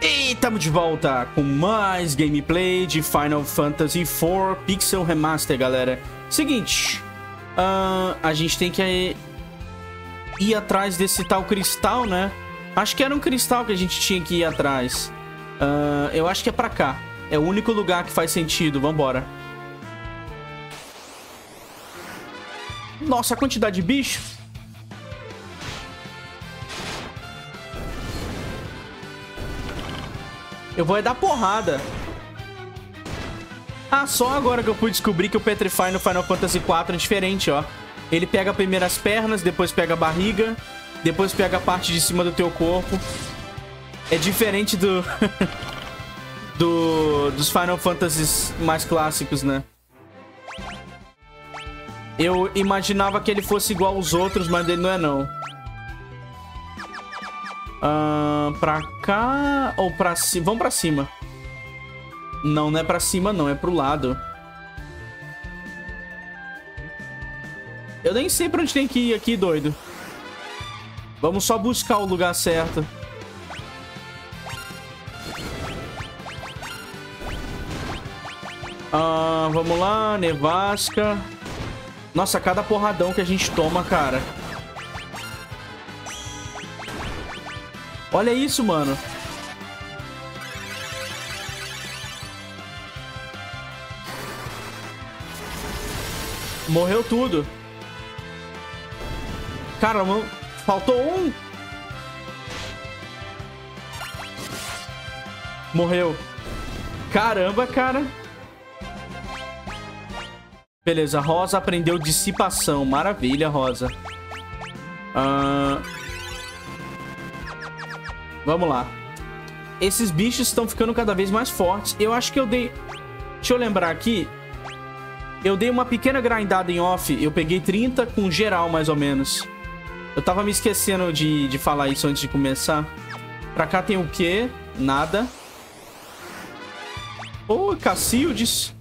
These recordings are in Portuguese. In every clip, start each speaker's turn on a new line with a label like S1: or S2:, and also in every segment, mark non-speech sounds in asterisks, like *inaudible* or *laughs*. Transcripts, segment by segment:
S1: E estamos de volta com mais gameplay de Final Fantasy IV Pixel Remaster, galera. Seguinte, uh, a gente tem que ir atrás desse tal cristal, né? Acho que era um cristal que a gente tinha que ir atrás. Uh, eu acho que é pra cá. É o único lugar que faz sentido. Vambora. Nossa, a quantidade de bichos. Eu vou é dar porrada. Ah, só agora que eu pude descobrir que o Petrify no Final Fantasy IV é diferente, ó. Ele pega primeiro as pernas, depois pega a barriga, depois pega a parte de cima do teu corpo. É diferente do... *laughs* do dos Final Fantasies mais clássicos, né? Eu imaginava que ele fosse igual aos outros, mas ele não é não. Uh, pra cá ou pra cima? Vamos pra cima. Não, não é pra cima não, é pro lado. Eu nem sei pra onde tem que ir aqui, doido. Vamos só buscar o lugar certo. Uh, vamos lá, nevasca. Nossa, cada porradão que a gente toma, cara. Olha isso, mano. Morreu tudo. Cara, faltou um. Morreu. Caramba, cara. Beleza, Rosa aprendeu dissipação. Maravilha, Rosa. Ahn... Uh... Vamos lá. Esses bichos estão ficando cada vez mais fortes. Eu acho que eu dei... Deixa eu lembrar aqui. Eu dei uma pequena grindada em off. Eu peguei 30 com geral, mais ou menos. Eu tava me esquecendo de, de falar isso antes de começar. Pra cá tem o quê? Nada. Ô, oh, Cacildes.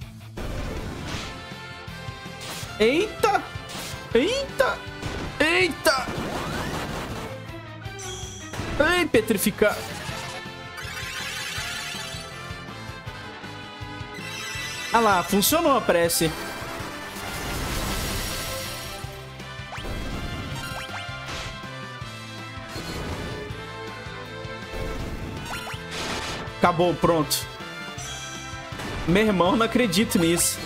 S1: Eita! Eita! Eita! Ai, petrificar. Ah lá, funcionou a prece. Acabou, pronto. Meu irmão, não acredito nisso.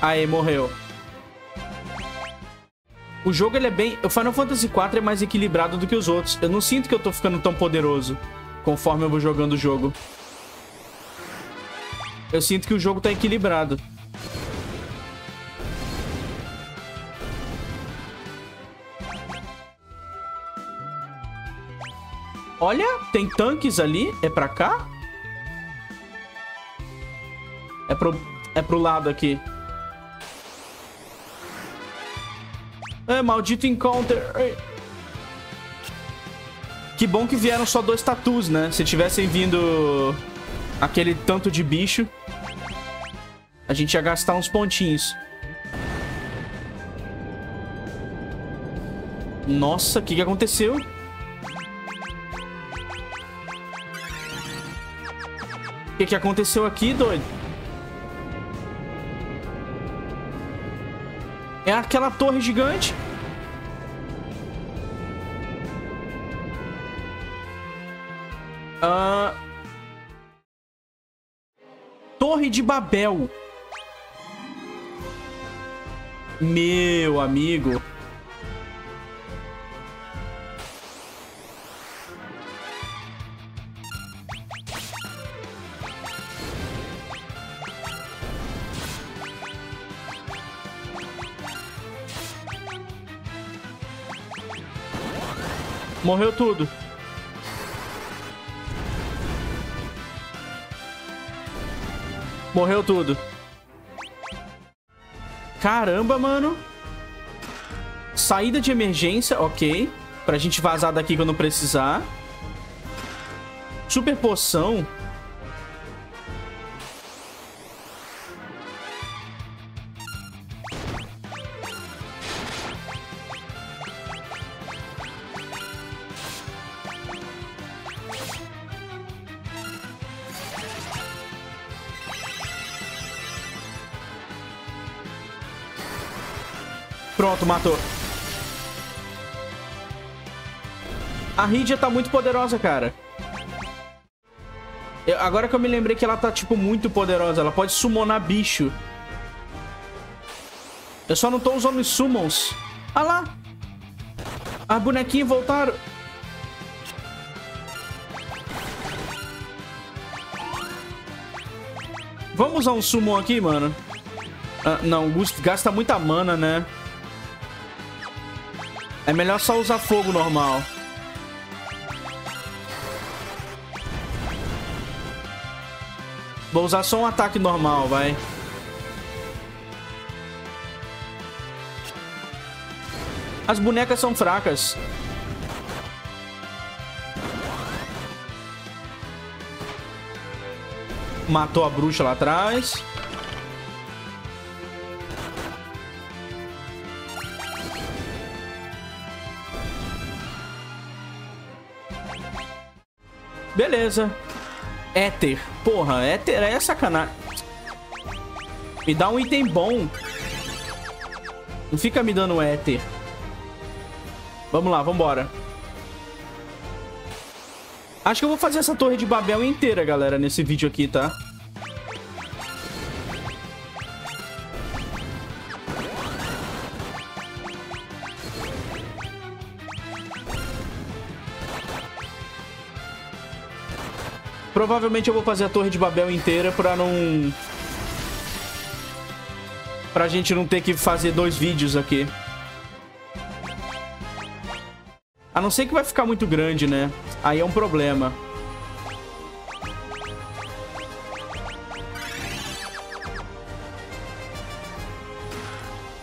S1: Aí, morreu. O jogo ele é bem... O Final Fantasy IV é mais equilibrado do que os outros. Eu não sinto que eu tô ficando tão poderoso conforme eu vou jogando o jogo. Eu sinto que o jogo tá equilibrado. Olha, tem tanques ali. É pra cá? É pro, é pro lado aqui. É, maldito encounter. Que bom que vieram só dois tatus, né? Se tivessem vindo aquele tanto de bicho, a gente ia gastar uns pontinhos. Nossa, o que, que aconteceu? O que, que aconteceu aqui, doido? É aquela torre gigante. Uh... Torre de Babel. Meu amigo. Morreu tudo. Morreu tudo. Caramba, mano. Saída de emergência, ok. Pra gente vazar daqui quando precisar. Super poção. Matou. A Rydia tá muito poderosa, cara. Eu, agora que eu me lembrei que ela tá, tipo, muito poderosa. Ela pode summonar bicho. Eu só não tô usando os summons. Ah lá. As bonequinhas voltaram. Vamos usar um summon aqui, mano? Ah, não, gasta muita mana, né? É melhor só usar fogo normal. Vou usar só um ataque normal, vai. As bonecas são fracas. Matou a bruxa lá atrás. Beleza. Éter. Porra, Éter é sacanagem. Me dá um item bom. Não fica me dando Éter. Vamos lá, vambora. Acho que eu vou fazer essa torre de Babel inteira, galera, nesse vídeo aqui, tá? Provavelmente eu vou fazer a Torre de Babel inteira pra não... Pra gente não ter que fazer dois vídeos aqui. A não ser que vai ficar muito grande, né? Aí é um problema.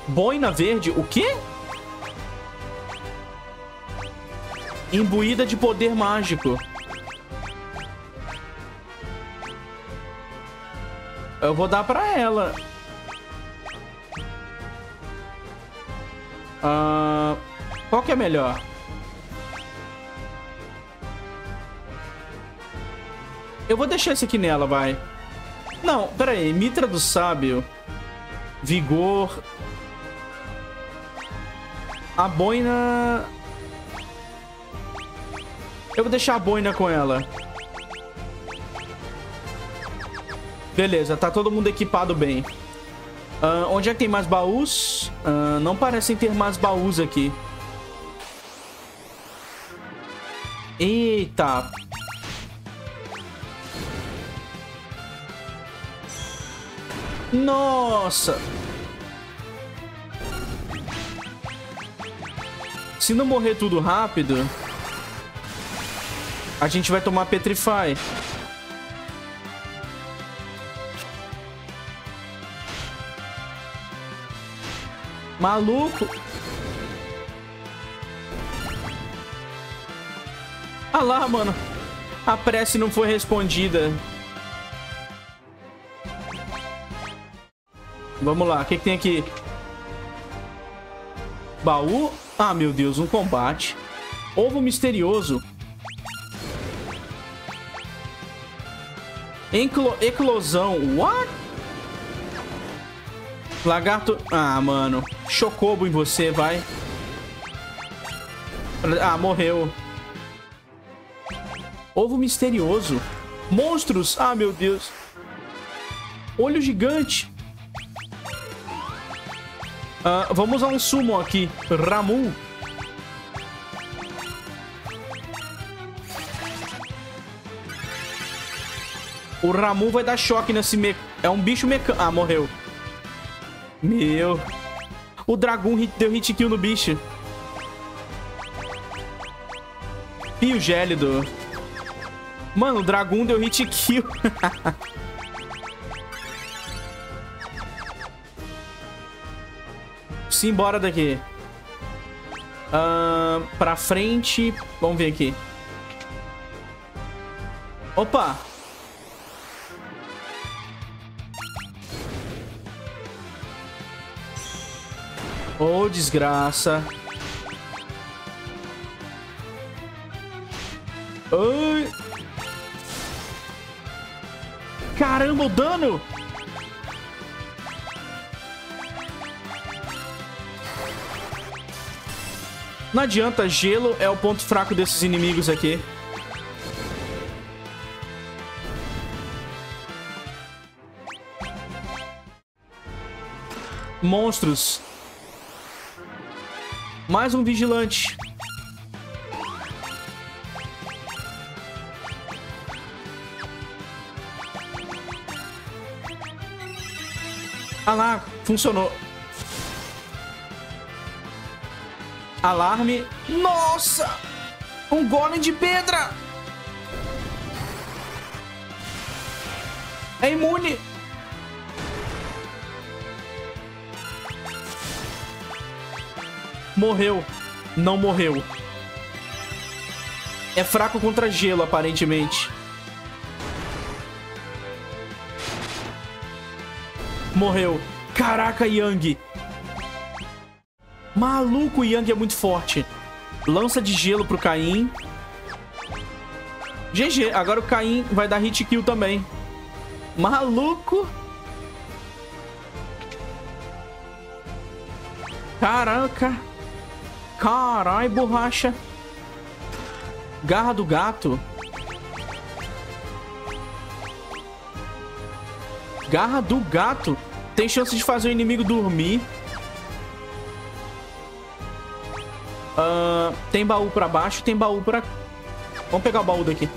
S1: Boina verde? O quê? Imbuída de poder mágico. Eu vou dar pra ela. Uh, qual que é melhor? Eu vou deixar esse aqui nela, vai. Não, pera aí. Mitra do Sábio. Vigor. A boina... Eu vou deixar a boina com ela. Beleza, tá todo mundo equipado bem. Uh, onde é que tem mais baús? Uh, não parecem ter mais baús aqui. Eita. Nossa. Se não morrer tudo rápido, a gente vai tomar Petrify. Maluco. Ah lá, mano. A prece não foi respondida. Vamos lá, o que, que tem aqui? Baú? Ah, meu Deus, um combate. Ovo misterioso. Enclo eclosão. What? Lagarto... Ah, mano. Chocobo em você, vai. Ah, morreu. Ovo misterioso. Monstros. Ah, meu Deus. Olho gigante. Ah, vamos usar um sumo aqui. Ramu. O Ramu vai dar choque nesse me... É um bicho mecânico. Ah, morreu. Meu. O dragão deu hit kill no bicho. Pio gélido. Mano, o dragão deu hit kill. *laughs* Simbora daqui. Uh, pra frente. Vamos ver aqui. Opa! Ô, oh, desgraça. Ai. Caramba, o dano! Não adianta, gelo é o ponto fraco desses inimigos aqui. Monstros. Mais um vigilante. Ah lá, funcionou. Alarme. Nossa! Um golem de pedra! É imune! Morreu. Não morreu. É fraco contra gelo, aparentemente. Morreu. Caraca, Yang. Maluco, Yang é muito forte. Lança de gelo pro Caim. GG. Agora o Caim vai dar hit kill também. Maluco. Caraca. Carai, borracha. Garra do gato. Garra do gato. Tem chance de fazer o inimigo dormir. Uh, tem baú pra baixo, tem baú pra... Vamos pegar o baú daqui.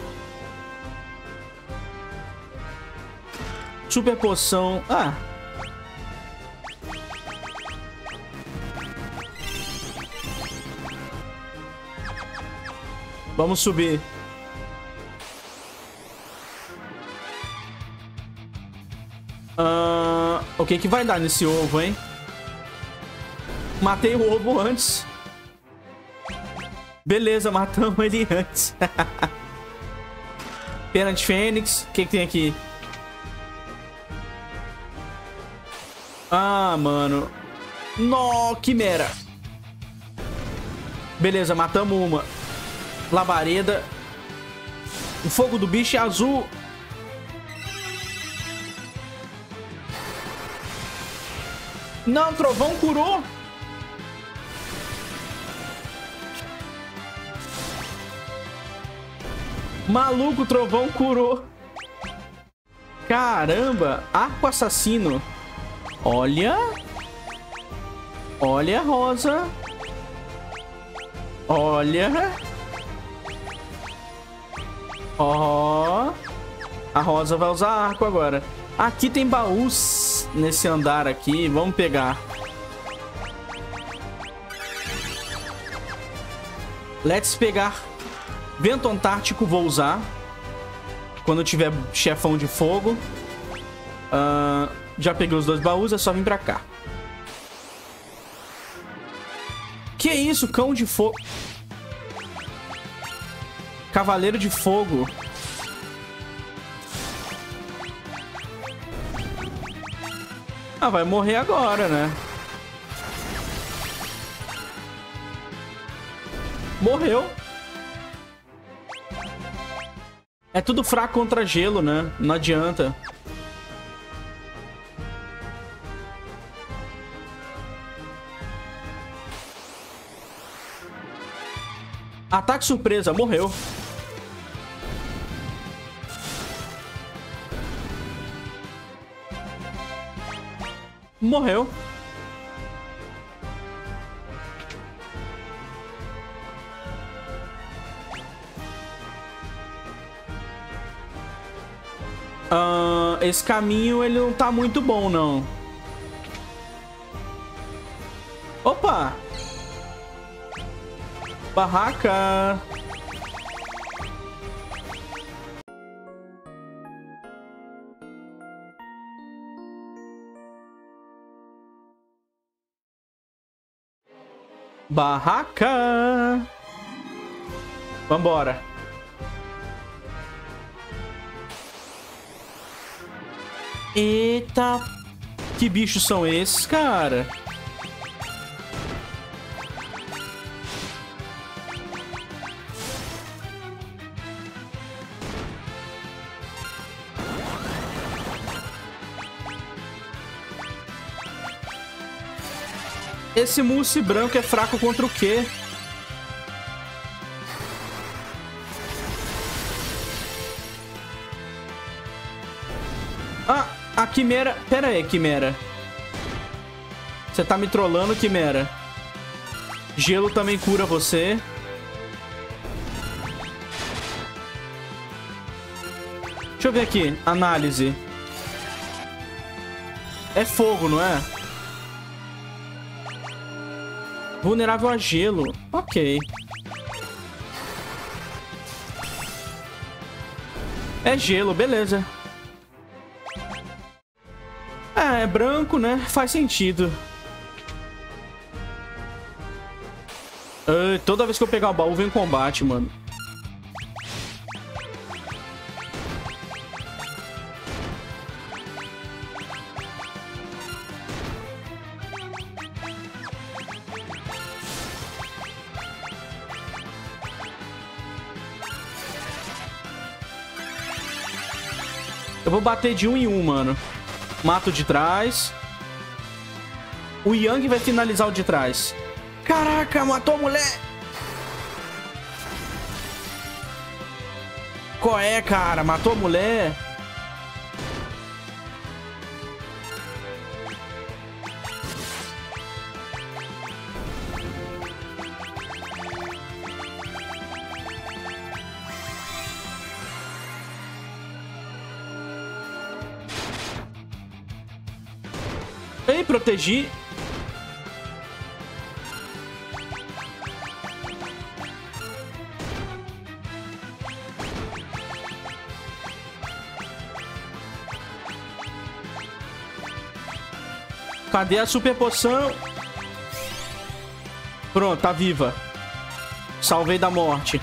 S1: Super poção. Ah. Vamos subir. Uh, o que que vai dar nesse ovo, hein? Matei o ovo antes. Beleza, matamos ele antes. *laughs* Pena de Fênix. O que, que tem aqui? Ah, mano. Nó, quimera. Beleza, matamos uma. Labareda. O fogo do bicho é azul. Não, trovão curou. Maluco, trovão curou. Caramba, arco assassino. Olha. Olha, Rosa. Olha. Ó. A Rosa vai usar arco agora. Aqui tem baús nesse andar aqui. Vamos pegar. Let's pegar Vento Antártico vou usar. Quando tiver chefão de fogo. Uh, já peguei os dois baús, é só vir pra cá. Que isso? Cão de fogo. Cavaleiro de fogo. Ah, vai morrer agora, né? Morreu. É tudo fraco contra gelo, né? Não adianta. Ataque surpresa, morreu. Morreu. Uh, esse caminho, ele não tá muito bom, não. Opa! Barraca! Barraca! Vambora. Eita! Que bichos são esses, cara? Esse mousse branco é fraco contra o quê? Ah, a Quimera... Pera aí, Quimera. Você tá me trollando, Quimera. Gelo também cura você. Deixa eu ver aqui. Análise. É fogo, não é? Vulnerável a gelo. Ok. É gelo, beleza. É, é branco, né? Faz sentido. Uh, toda vez que eu pegar o baú, vem combate, mano. Vou bater de um em um, mano. Mato de trás. O Yang vai finalizar o de trás. Caraca, matou a mulher. Qual é, cara? Matou a mulher? Ei, protegi. Cadê a super poção? Pronto, tá viva. Salvei da morte.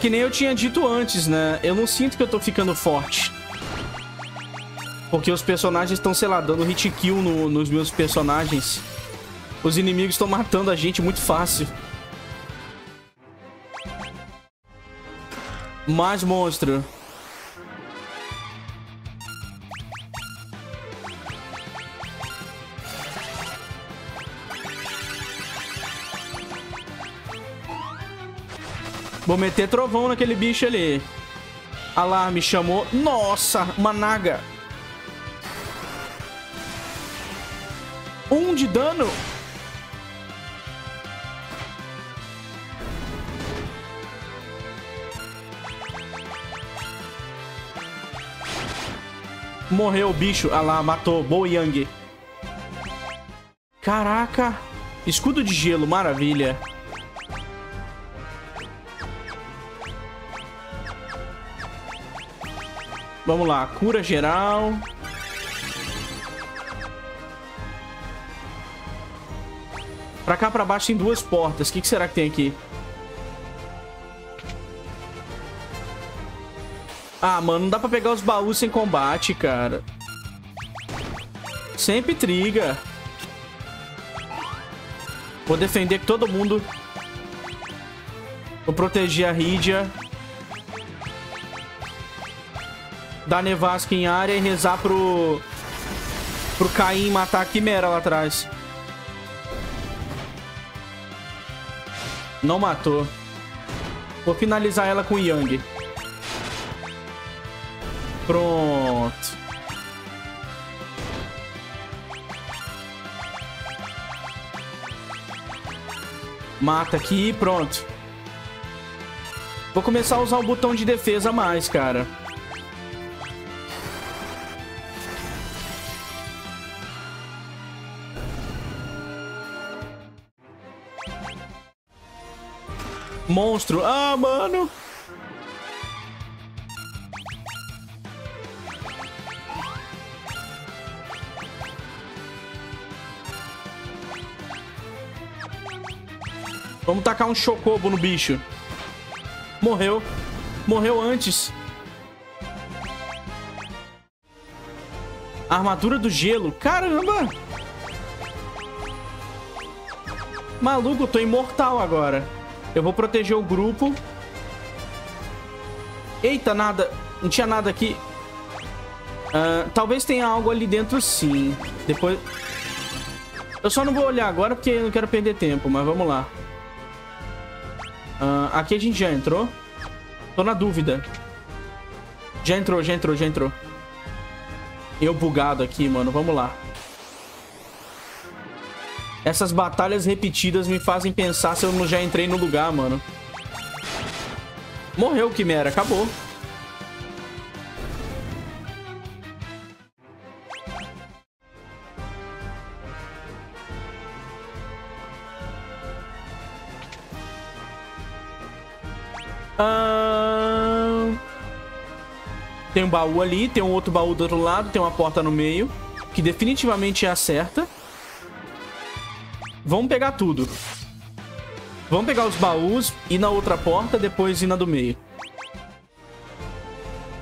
S1: Que nem eu tinha dito antes, né? Eu não sinto que eu tô ficando forte. Porque os personagens estão, sei lá, dando hit kill no, nos meus personagens. Os inimigos estão matando a gente muito fácil. Mais monstro. Vou meter trovão naquele bicho ali. Alarme chamou. Nossa, uma naga. Um de dano. Morreu o bicho. Ah lá, matou. Boa Yang. Caraca. Escudo de gelo, maravilha. Vamos lá, cura geral. Pra cá, pra baixo tem duas portas. O que, que será que tem aqui? Ah, mano, não dá pra pegar os baús sem combate, cara. Sempre triga. Vou defender todo mundo... Vou proteger a Rídia. Dar nevasca em área e rezar pro... Pro Caim matar a Quimera lá atrás. Não matou. Vou finalizar ela com Yang. Pronto. Mata aqui e pronto. Vou começar a usar o botão de defesa mais, cara. Monstro. Ah, mano. Vamos tacar um chocobo no bicho. Morreu. Morreu antes. Armadura do gelo. Caramba! Maluco, eu tô imortal agora. Eu vou proteger o grupo. Eita, nada. Não tinha nada aqui. Uh, talvez tenha algo ali dentro sim. Depois... Eu só não vou olhar agora porque eu não quero perder tempo, mas vamos lá. Uh, aqui a gente já entrou. Tô na dúvida. Já entrou, já entrou, já entrou. Eu bugado aqui, mano. Vamos lá. Essas batalhas repetidas me fazem pensar se eu não já entrei no lugar, mano. Morreu Quimera, acabou. Ah... Tem um baú ali, tem um outro baú do outro lado, tem uma porta no meio, que definitivamente é a certa. Vamos pegar tudo. Vamos pegar os baús, ir na outra porta, depois ir na do meio.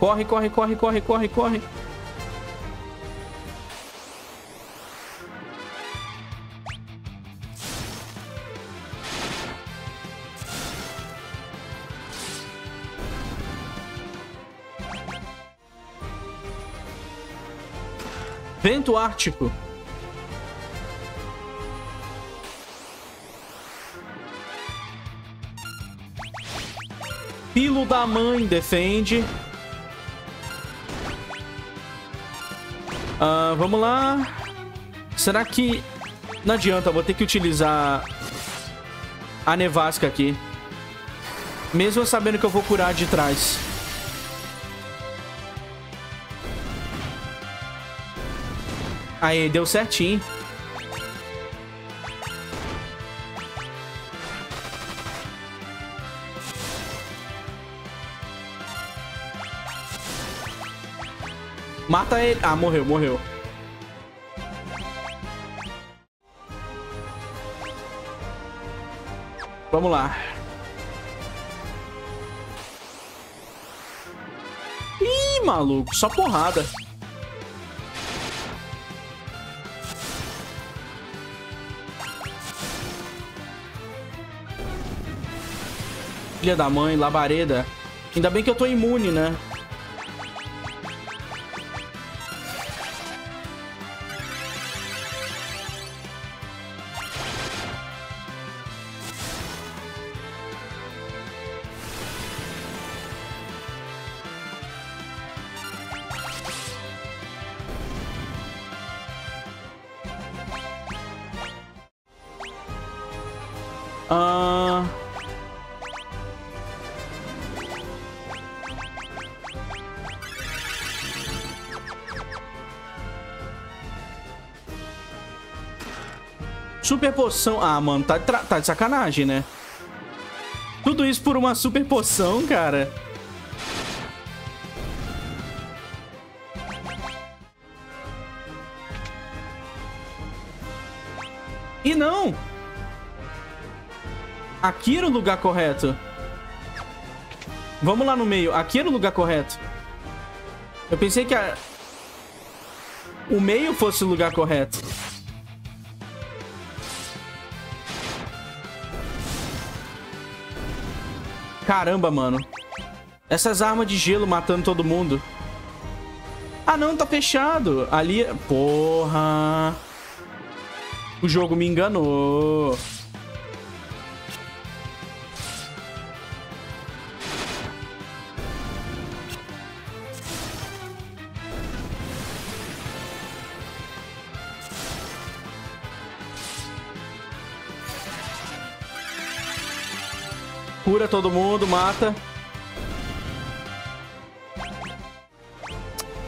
S1: Corre, corre, corre, corre, corre, corre. Vento Ártico. Da mãe defende. Uh, vamos lá. Será que... Não adianta, vou ter que utilizar a nevasca aqui. Mesmo sabendo que eu vou curar de trás. Aí, deu certinho. Mata ele. Ah, morreu, morreu. Vamos lá. Ih, maluco, só porrada. Filha da mãe, labareda. Ainda bem que eu tô imune, né? Poção. Ah, mano, tá, tá de sacanagem, né? Tudo isso por uma super poção, cara. E não! Aqui era o lugar correto. Vamos lá no meio. Aqui era o lugar correto. Eu pensei que a... o meio fosse o lugar correto. Caramba, mano. Essas armas de gelo matando todo mundo. Ah, não, tá fechado. Ali... Porra. O jogo me enganou. Cura todo mundo, mata.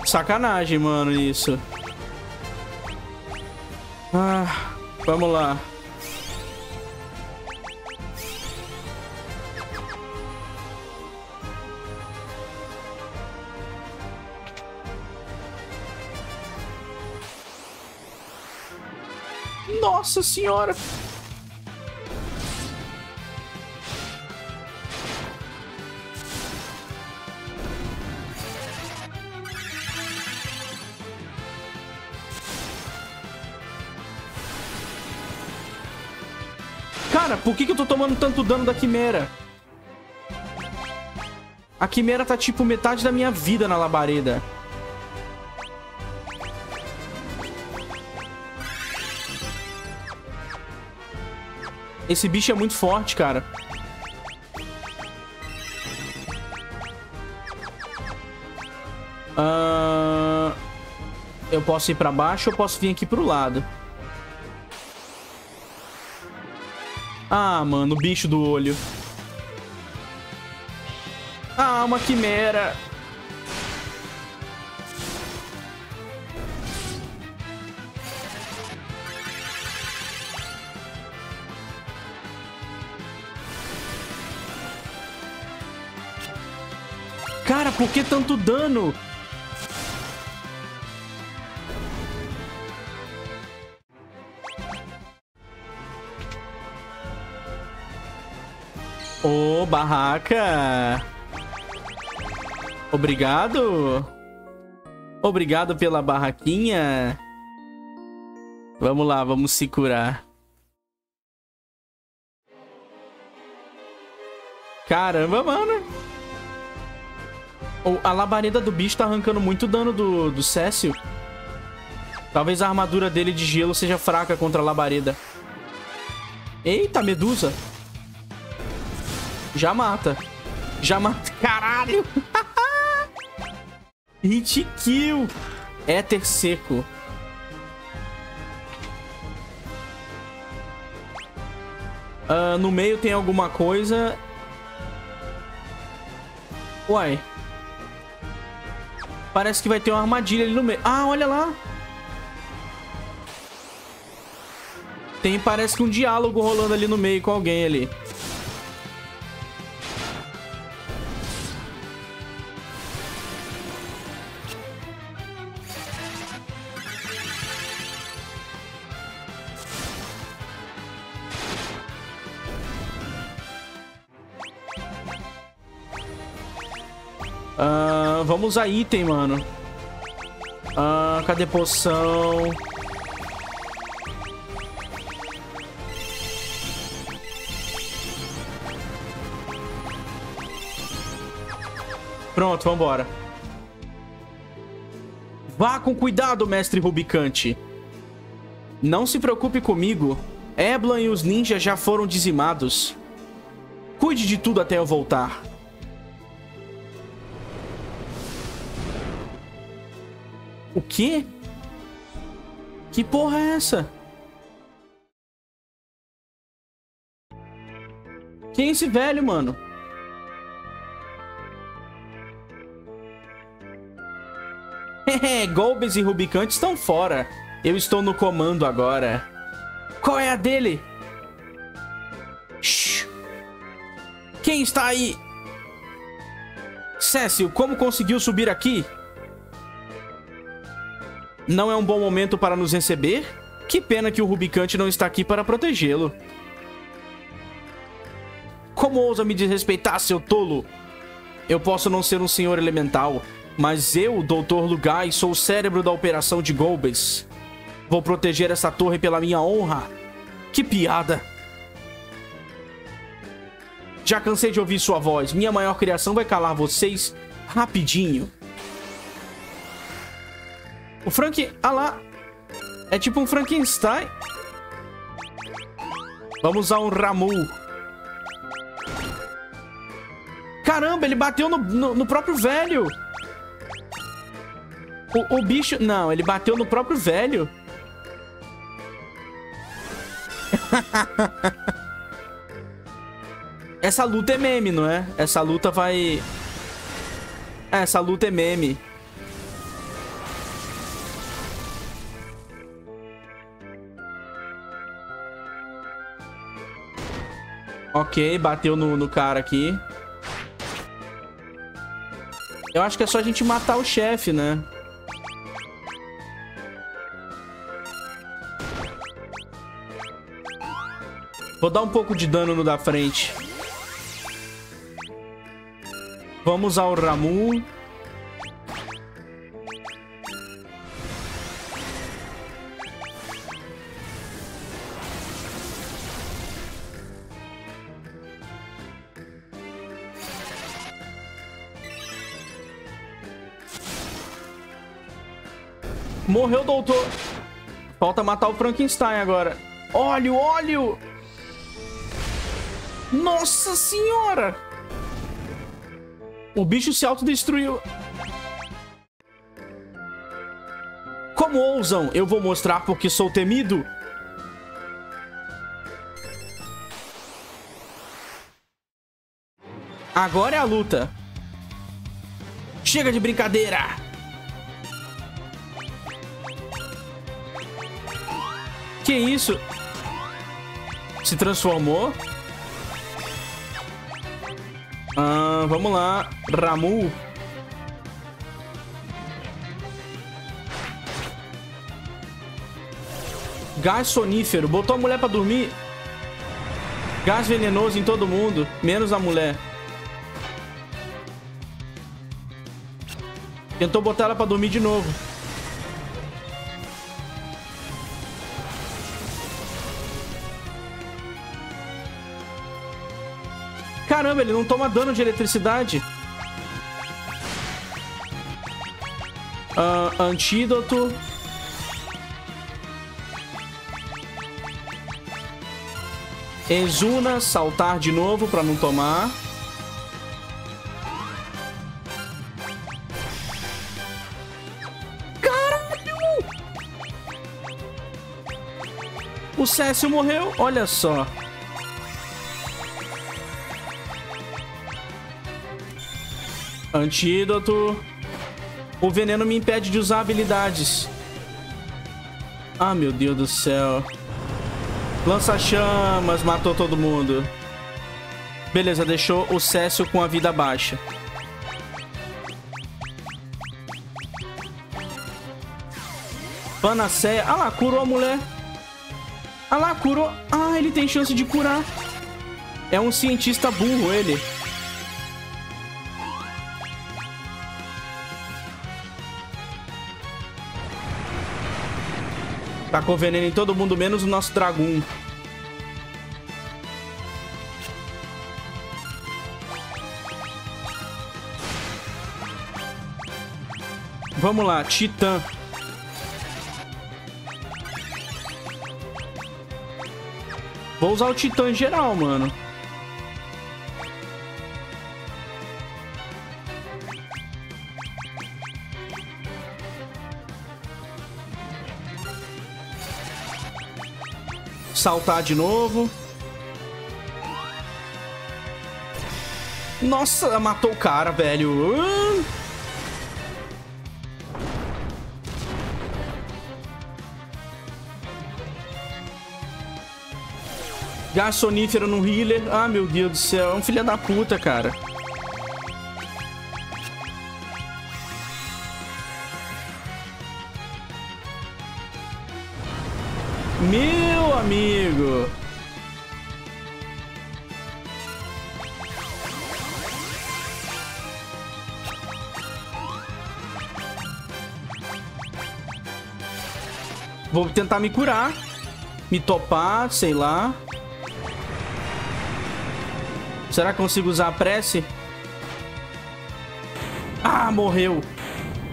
S1: Sacanagem, mano, isso. Ah, vamos lá. Nossa senhora! Cara, por que, que eu tô tomando tanto dano da quimera? A quimera tá tipo metade da minha vida na labareda. Esse bicho é muito forte, cara. Uh... Eu posso ir pra baixo ou posso vir aqui pro lado? Ah, mano, o bicho do olho. Ah, uma quimera. Cara, por que tanto dano? Barraca! Obrigado! Obrigado pela barraquinha! Vamos lá, vamos se curar. Caramba, mano! A labareda do bicho tá arrancando muito dano do, do Cécio. Talvez a armadura dele de gelo seja fraca contra a labareda. Eita, medusa! Já mata. Já mata. Caralho! *laughs* Hit kill. Éter seco. Uh, no meio tem alguma coisa. Uai. Parece que vai ter uma armadilha ali no meio. Ah, olha lá. Tem, parece que um diálogo rolando ali no meio com alguém ali. Usar item, mano. Uh, cadê poção? Pronto, vambora. Vá com cuidado, mestre Rubicante. Não se preocupe comigo. Eblan e os ninjas já foram dizimados. Cuide de tudo até eu voltar. O quê? Que porra é essa? Quem é esse velho, mano? *laughs* Golbes e Rubicante estão fora. Eu estou no comando agora. Qual é a dele? Shhh. Quem está aí? Cécio, como conseguiu subir aqui? Não é um bom momento para nos receber? Que pena que o Rubicante não está aqui para protegê-lo. Como ousa me desrespeitar, seu tolo? Eu posso não ser um senhor elemental, mas eu, Dr. Lugai, sou o cérebro da operação de Golbes. Vou proteger essa torre pela minha honra. Que piada! Já cansei de ouvir sua voz. Minha maior criação vai calar vocês rapidinho. O Frank... Ah lá. É tipo um Frankenstein. Vamos usar um Ramu. Caramba, ele bateu no, no, no próprio velho. O, o, bicho... Não, ele bateu no próprio velho. *laughs* Essa luta é meme, não é? Essa luta vai... Essa luta é meme. Ok, bateu no, no cara aqui. Eu acho que é só a gente matar o chefe, né? Vou dar um pouco de dano no da frente. Vamos ao Ramu. Morreu o doutor. Falta matar o Frankenstein agora. Óleo, óleo! Nossa senhora! O bicho se autodestruiu. Como ousam? Eu vou mostrar porque sou temido. Agora é a luta. Chega de brincadeira. Que isso? Se transformou? Ah, vamos lá. Ramu. Gás sonífero. Botou a mulher pra dormir. Gás venenoso em todo mundo. Menos a mulher. Tentou botar ela pra dormir de novo. Caramba, ele não toma dano de eletricidade. Uh, antídoto. Exuna, saltar de novo pra não tomar. O Cécio morreu, olha só. Antídoto. O veneno me impede de usar habilidades. Ah, meu Deus do céu. Lança-chamas, matou todo mundo. Beleza, deixou o Cécio com a vida baixa. Panaceia. Ah lá, curou a mulher. Ah lá, curou. Ah, ele tem chance de curar. É um cientista burro, ele. Tá com veneno em todo mundo, menos o nosso dragão. Vamos lá, Titã. Vou usar o Titã em geral, mano. Saltar de novo. Nossa, matou o cara, velho. Uh! Gás sonífero no healer. Ah, meu Deus do céu. É um filho da puta, cara. Meu amigo. Vou tentar me curar. Me topar, sei lá. Será que consigo usar a prece? Ah, morreu.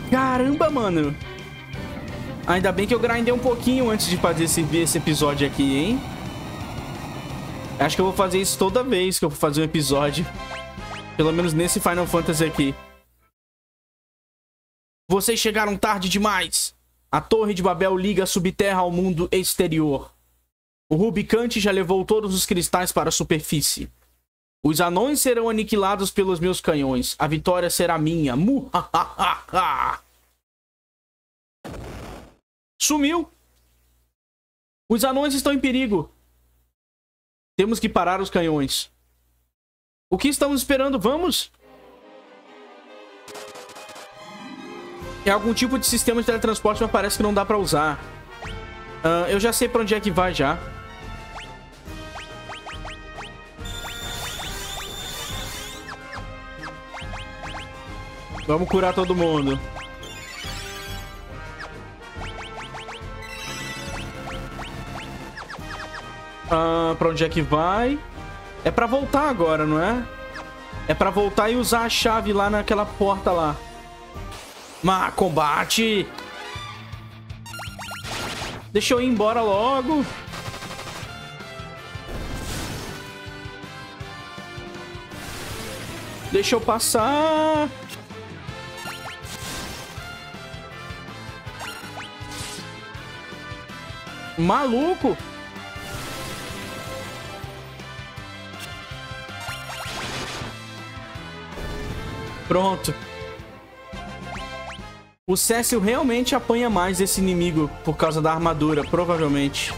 S1: Caramba, mano. Ainda bem que eu grindei um pouquinho antes de fazer esse, esse episódio aqui, hein? Acho que eu vou fazer isso toda vez que eu for fazer um episódio. Pelo menos nesse Final Fantasy aqui. Vocês chegaram tarde demais. A Torre de Babel liga a subterra ao mundo exterior. O Rubicante já levou todos os cristais para a superfície. Os anões serão aniquilados pelos meus canhões. A vitória será minha. Sumiu. Os anões estão em perigo. Temos que parar os canhões. O que estamos esperando? Vamos! É algum tipo de sistema de teletransporte, mas parece que não dá pra usar. Uh, eu já sei pra onde é que vai já. Vamos curar todo mundo. Ah, pra onde é que vai? É pra voltar agora, não é? É pra voltar e usar a chave lá naquela porta lá. Má, combate! Deixa eu ir embora logo. Deixa eu passar. Maluco. Pronto. O Cécio realmente apanha mais desse inimigo por causa da armadura, provavelmente.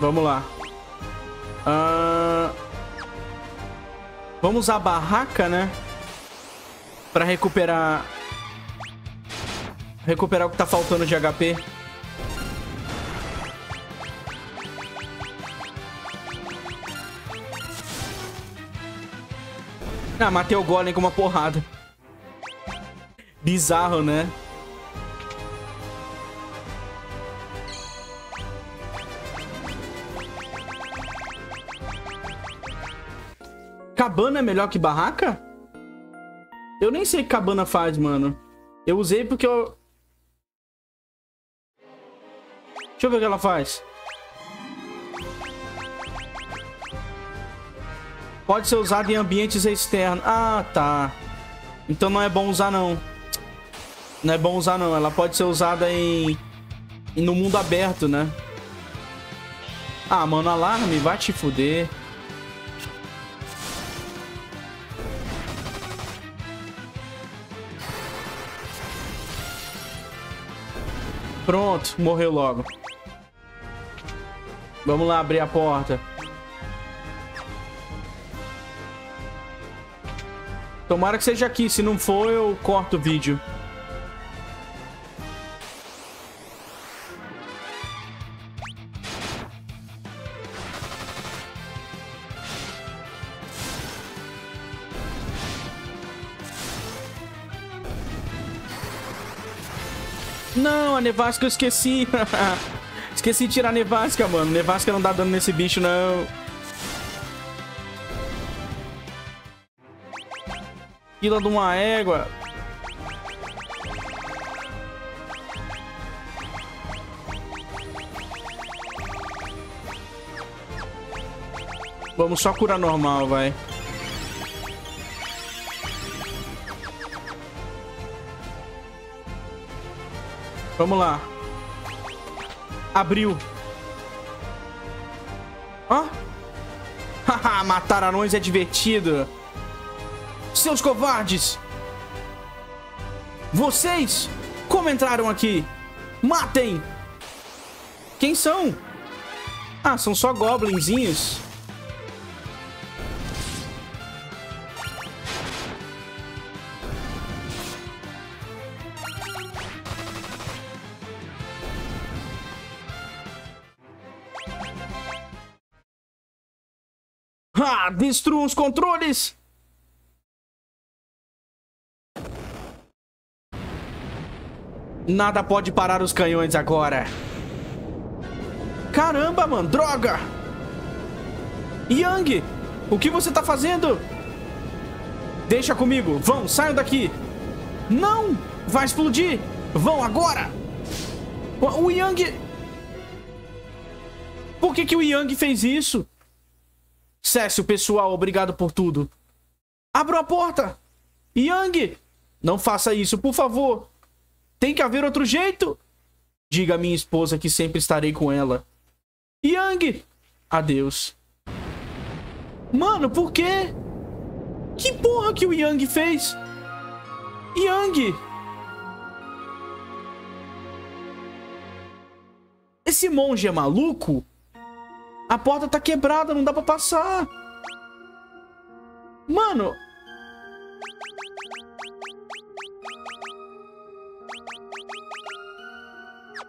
S1: Vamos lá. Uh... Vamos usar a barraca, né? Pra recuperar... Recuperar o que tá faltando de HP. *laughs* Ah, matei o Golem com uma porrada. Bizarro, né? Cabana é melhor que barraca? Eu nem sei o que cabana faz, mano. Eu usei porque eu... Deixa eu ver o que ela faz. Pode ser usado em ambientes externos. Ah, tá. Então não é bom usar, não. Não é bom usar, não. Ela pode ser usada em... No mundo aberto, né? Ah, mano, alarme. Vai te fuder. Pronto, morreu logo. Vamos lá abrir a porta. Tomara que seja aqui. Se não for, eu corto o vídeo. Não, a nevasca eu esqueci. *laughs* esqueci de tirar a nevasca, mano. Nevasca não dá dano nesse bicho, não. Fila de uma égua. Vamos só curar normal, vai. Vamos lá. Abriu. Ó. Haha, *laughs* matar anões é divertido. Seus covardes! Vocês! Como entraram aqui? Matem! Quem são? Ah, são só goblinzinhos. Ah, destruam os controles! Nada pode parar os canhões agora. Caramba, mano, droga! Yang, o que você tá fazendo? Deixa comigo, vão, saiam daqui. Não, vai explodir. Vão agora. O Yang... Por que que o Yang fez isso? Cécio, pessoal, obrigado por tudo. Abra a porta. Yang, não faça isso, por favor. Tem que haver outro jeito. Diga a minha esposa que sempre estarei com ela. Yang! Adeus. Mano, por quê? Que porra que o Yang fez? Yang! Esse monge é maluco? A porta tá quebrada, não dá pra passar. Mano,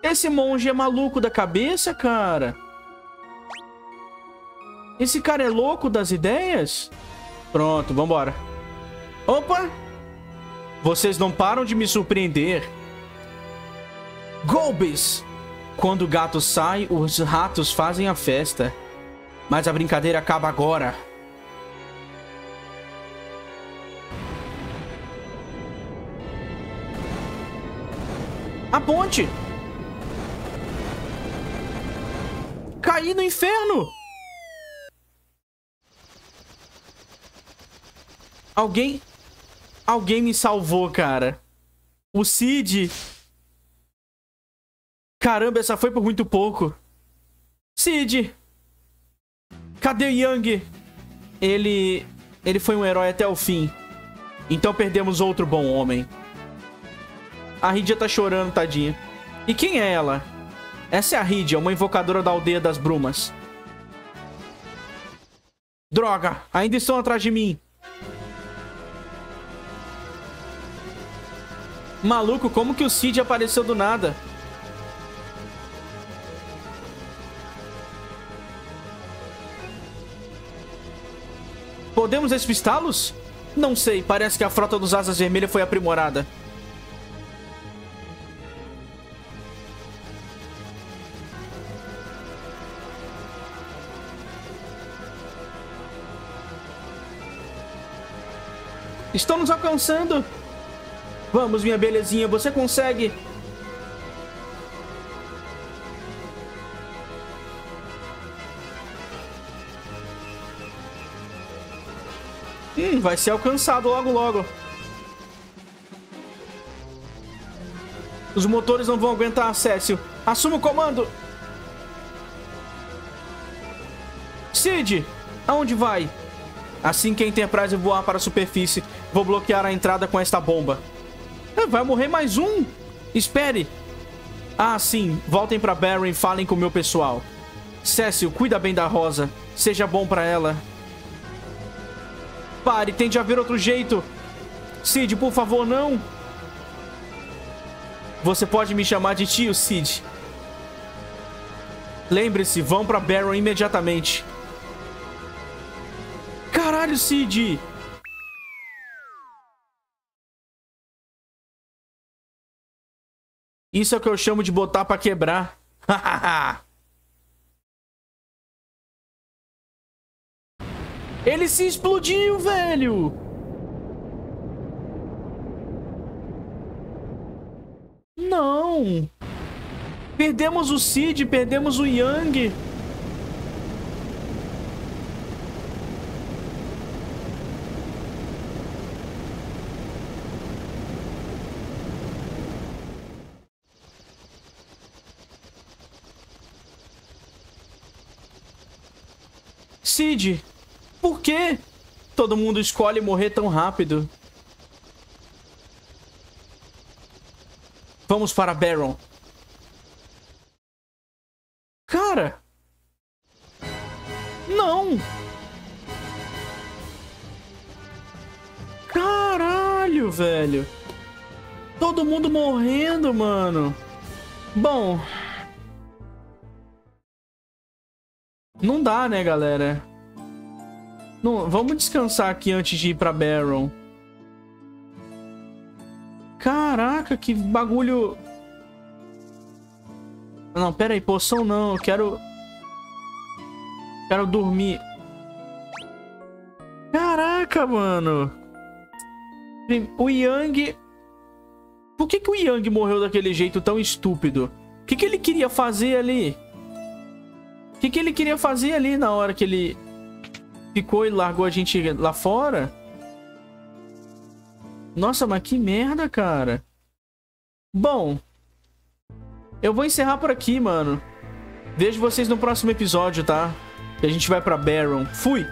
S1: Esse monge é maluco da cabeça, cara. Esse cara é louco das ideias? Pronto, vambora. Opa! Vocês não param de me surpreender. Golbes! Quando o gato sai, os ratos fazem a festa. Mas a brincadeira acaba agora. A ponte! Caí no inferno! Alguém... Alguém me salvou, cara. O Cid... Caramba, essa foi por muito pouco. Cid! Cadê o Yang? Ele... Ele foi um herói até o fim. Então perdemos outro bom homem. A Rydia tá chorando, tadinha. E quem é ela? Essa é a Rydia, uma invocadora da aldeia das brumas. Droga! Ainda estão atrás de mim. Maluco, como que o Cid apareceu do nada? Podemos despistá-los? Não sei, parece que a frota dos Asas Vermelhas foi aprimorada. Estão nos alcançando! Vamos, minha belezinha, você consegue! Hum, vai ser alcançado logo logo. Os motores não vão aguentar, Cécio. Assuma o comando. Cid, aonde vai? Assim que a Enterprise voar para a superfície, vou bloquear a entrada com esta bomba. Ah, vai morrer mais um? Espere. Ah, sim. Voltem para Barry e falem com o meu pessoal. Cécio, cuida bem da Rosa. Seja bom para ela. Pare, tente haver outro jeito. Cid, por favor, não. Você pode me chamar de tio, Cid. Lembre-se, vão pra Baron imediatamente. Caralho, Cid! Isso é o que eu chamo de botar pra quebrar. *laughs* Ele se explodiu, velho! Não! Perdemos o Cid, perdemos o Yang. Cid, por que todo mundo escolhe morrer tão rápido? Vamos para Baron. Cara! Não! Caralho, velho! Todo mundo morrendo, mano! Bom... Não dá, né, galera? Não, vamos descansar aqui antes de ir pra Baron. Caraca, que bagulho... Não, pera aí, poção não, eu quero... Quero dormir. Caraca, mano. O Yang... Por que, que o Yang morreu daquele jeito tão estúpido? O que, que ele queria fazer ali? O que, que ele queria fazer ali na hora que ele ficou e largou a gente lá fora. Nossa, mas que merda, cara. Bom, eu vou encerrar por aqui, mano. Vejo vocês no próximo episódio, tá? Que a gente vai pra Baron. Fui!